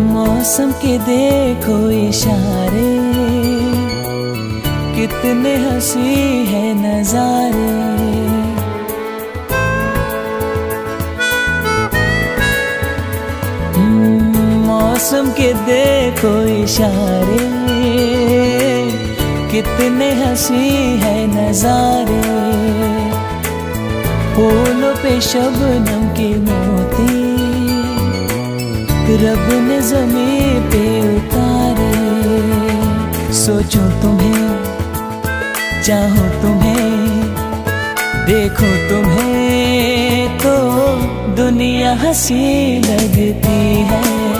मौसम के देखो इशारे। कितने हँसी है नजारे। मौसम के देखो इशारे। कितने हँसी है नजारे। फूलों पे शबनम के रब ने ज़मीन पे उतारे। सोचो तुम्हें, चाहो तुम्हें, देखो तुम्हें तो दुनिया हँसी लगती है।